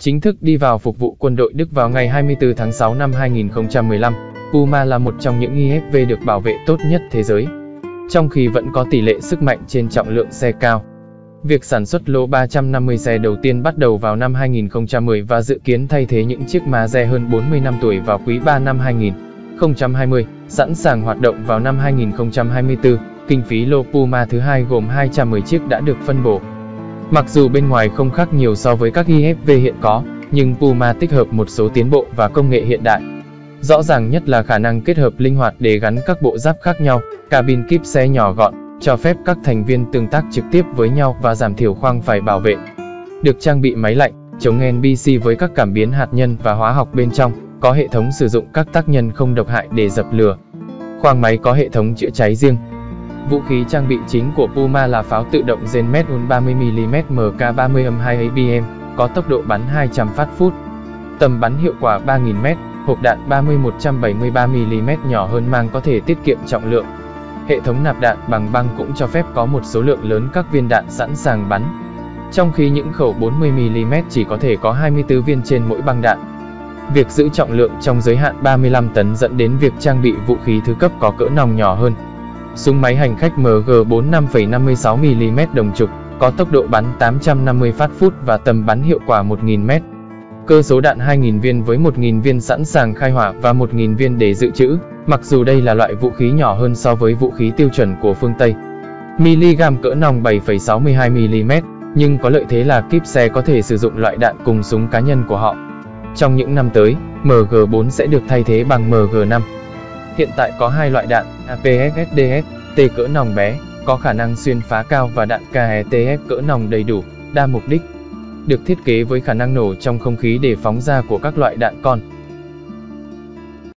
Chính thức đi vào phục vụ quân đội Đức vào ngày 24 tháng 6 năm 2015, Puma là một trong những IFV được bảo vệ tốt nhất thế giới. Trong khi vẫn có tỷ lệ sức mạnh trên trọng lượng xe cao. Việc sản xuất lô 350 xe đầu tiên bắt đầu vào năm 2010 và dự kiến thay thế những chiếc Maze hơn 40 năm tuổi vào quý 3 năm 2020, sẵn sàng hoạt động vào năm 2024. Kinh phí lô Puma thứ hai gồm 210 chiếc đã được phân bổ. Mặc dù bên ngoài không khác nhiều so với các IFV hiện có, nhưng Puma tích hợp một số tiến bộ và công nghệ hiện đại. Rõ ràng nhất là khả năng kết hợp linh hoạt để gắn các bộ giáp khác nhau, cabin kíp xe nhỏ gọn, cho phép các thành viên tương tác trực tiếp với nhau và giảm thiểu khoang phải bảo vệ. Được trang bị máy lạnh, chống NBC với các cảm biến hạt nhân và hóa học bên trong, có hệ thống sử dụng các tác nhân không độc hại để dập lửa. Khoang máy có hệ thống chữa cháy riêng, Vũ khí trang bị chính của Puma là pháo tự động Zenmet Un 30mm MK30M2 ABM, có tốc độ bắn 200 phát phút. Tầm bắn hiệu quả 3000m, hộp đạn 30-173mm nhỏ hơn mang có thể tiết kiệm trọng lượng. Hệ thống nạp đạn bằng băng cũng cho phép có một số lượng lớn các viên đạn sẵn sàng bắn. Trong khi những khẩu 40mm chỉ có thể có 24 viên trên mỗi băng đạn. Việc giữ trọng lượng trong giới hạn 35 tấn dẫn đến việc trang bị vũ khí thứ cấp có cỡ nòng nhỏ hơn, Súng máy hành khách MG4 5,56mm đồng trục, có tốc độ bắn 850 phát phút và tầm bắn hiệu quả 1000m. Cơ số đạn 2000 viên với 1000 viên sẵn sàng khai hỏa và 1000 viên để dự trữ, mặc dù đây là loại vũ khí nhỏ hơn so với vũ khí tiêu chuẩn của phương Tây. Miligam cỡ nòng 7,62mm, nhưng có lợi thế là kíp xe có thể sử dụng loại đạn cùng súng cá nhân của họ. Trong những năm tới, MG4 sẽ được thay thế bằng MG5. Hiện tại có hai loại đạn, APFSDS, T cỡ nòng bé, có khả năng xuyên phá cao và đạn KETF cỡ nòng đầy đủ, đa mục đích. Được thiết kế với khả năng nổ trong không khí để phóng ra của các loại đạn con.